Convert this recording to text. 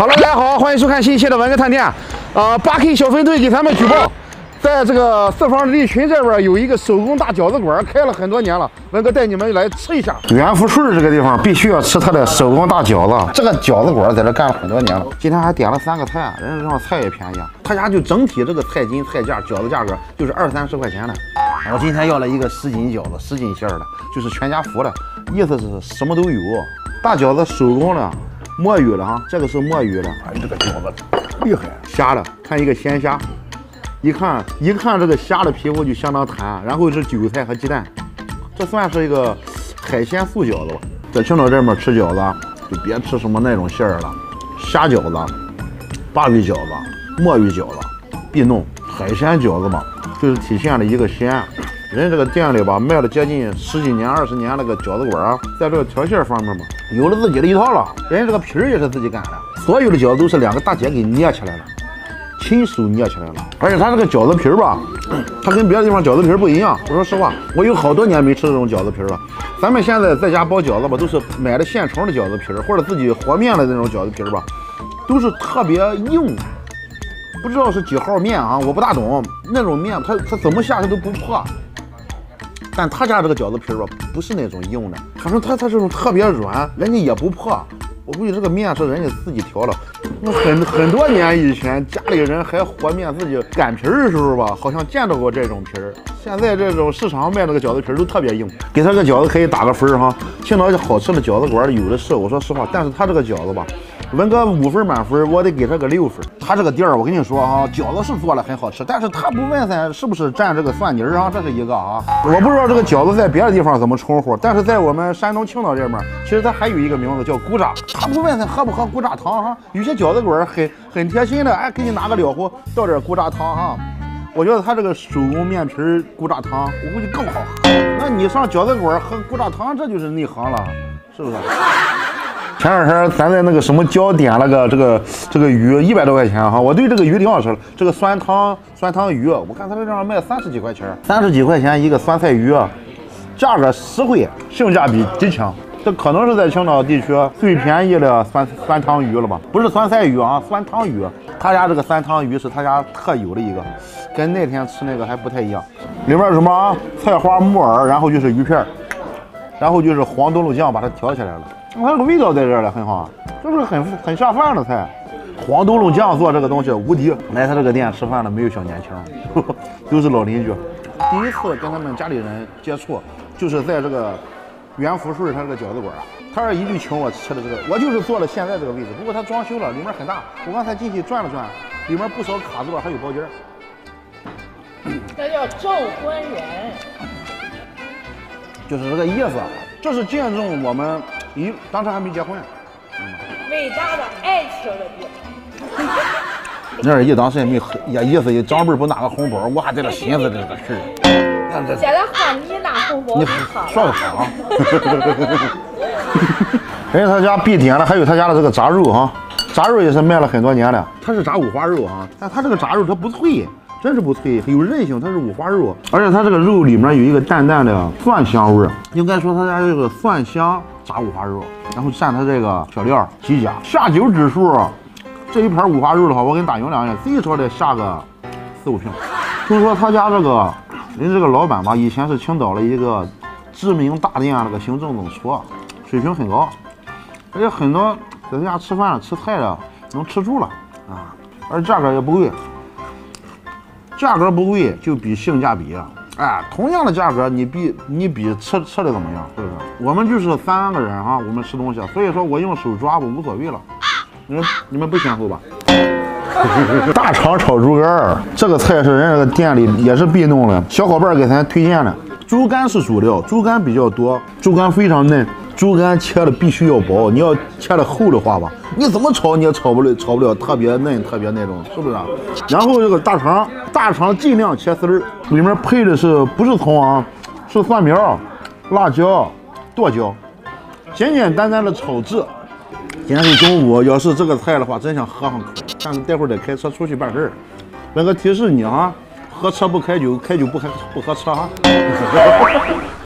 好了，大家好，欢迎收看新一期的文哥探店。呃，八 K 小分队给咱们举报，在这个四方利群这边有一个手工大饺子馆，开了很多年了。文哥带你们来吃一下。元福顺这个地方必须要吃他的手工大饺子。这个饺子馆在这干了很多年了，今天还点了三个菜，人家这菜也便宜。他家就整体这个菜斤菜价饺子价格就是二三十块钱的。我今天要了一个十斤饺子，十斤馅的，就是全家福的，意思是什么都有。大饺子手工的，墨鱼的哈，这个是墨鱼的。哎，这个饺子厉害，虾的，看一个鲜虾，一看一看这个虾的皮肤就相当弹，然后是韭菜和鸡蛋，这算是一个海鲜素饺子吧。在青岛这边吃饺子，就别吃什么那种馅儿了，虾饺子、鲅鱼饺子、墨鱼饺子必弄，海鲜饺子嘛。就是体现了一个西安，人这个店里吧卖了接近十几年、二十年那个饺子馆啊，在这个调馅方面嘛，有了自己的一套了。人家这个皮儿也是自己擀的，所有的饺子都是两个大姐给捏起来了，亲手捏起来了。而且它这个饺子皮儿吧，它跟别的地方饺子皮儿不一样。我说实话，我有好多年没吃这种饺子皮了。咱们现在在家包饺子吧，都是买的现成的饺子皮儿，或者自己和面的那种饺子皮儿吧，都是特别硬。不知道是几号面啊？我不大懂那种面，它它怎么下它都不破。但他家这个饺子皮吧，不是那种硬的，反正它它这种特别软，人家也不破。我估计这个面是人家自己调的。那很很多年以前，家里人还和面自己擀皮儿的时候吧，好像见到过这种皮儿。现在这种市场卖那个饺子皮儿都特别硬，给他个饺子可以打个分儿哈。青岛好吃的饺子馆有的是，我说实话，但是他这个饺子吧。文哥五分满分，我得给他个六分。他这个店儿，我跟你说啊，饺子是做的很好吃，但是他不问咱是不是蘸这个蒜泥儿啊，这是一个啊。我不知道这个饺子在别的地方怎么称呼，但是在我们山东青岛这边，其实它还有一个名字叫骨渣。他不问咱喝不喝骨渣汤哈，有些饺子馆很很贴心的，哎，给你拿个料壶倒点骨渣汤哈。我觉得他这个手工面皮骨渣汤，我估计更好喝。那你上饺子馆喝骨渣汤，这就是内行了，是不是？前两天咱在那个什么椒点了个这个这个鱼一百多块钱哈，我对这个鱼挺好吃的这个酸汤酸汤鱼，我看他这上卖三十几块钱，三十几块钱一个酸菜鱼，价格实惠，性价比极强。这可能是在青岛地区最便宜的酸酸汤鱼了吧？不是酸菜鱼啊，酸汤鱼。他家这个酸汤鱼是他家特有的一个，跟那天吃那个还不太一样。里面什么菜花木耳，然后就是鱼片，然后就是黄豆露酱把它调起来了。它这个味道在这儿了，很好，这是很很下饭的菜。黄豆露酱做这个东西无敌。来他这个店吃饭的没有小年轻，都是老邻居。第一次跟他们家里人接触，就是在这个元福顺他这个饺子馆。他是一句请我吃的这个，我就是坐了现在这个位置。不过他装修了，里面很大。我刚才进去转了转，里面不少卡座，还有包间。这叫证婚人，就是这个意思。这是见证我们。咦，当时还没结婚。伟大的爱情的地方。那二姨当时也没也意思，长辈不拿个红包，我还在这寻思这个事儿。现在换你拿红包，你说个啥？人家他家必点的还有他家的这个炸肉哈，炸肉也是卖了很多年了。他是炸五花肉哈，但他这个炸肉它不脆，真是不脆，有韧性，它是五花肉，而且它这个肉里面有一个淡淡的蒜香味儿，应该说他家这个蒜香。炸五花肉，然后蘸它这个小料极佳。下酒指数，这一盘五花肉的话，我跟大勇两人最少得下个四五瓶。听说他家这个人这个老板吧，以前是青岛的一个知名大店那个行政总厨，水平很高，而且很多在他家吃饭吃菜的能吃住了啊，而价格也不贵，价格不贵就比性价比。哎，同样的价格，你比你比吃吃的怎么样？是不是？我们就是三个人啊，我们吃东西，所以说我用手抓我无所谓了。你们你们不嫌乎吧？大肠炒猪肝，这个菜是人家的店里也是必弄的，小伙伴给咱推荐的。猪肝是主料，猪肝比较多，猪肝非常嫩。猪肝切的必须要薄，你要切的厚的话吧，你怎么炒你也炒不了，炒不了特别嫩、特别那种，是不是？然后这个大肠，大肠尽量切丝儿，里面配的是不是葱啊？是蒜苗、辣椒、剁椒，简简单单的炒制。今天是中午，要是这个菜的话，真想喝上口，但是待会儿得开车出去办事儿。那个提示你啊，喝车不开酒，开酒不开不喝车啊。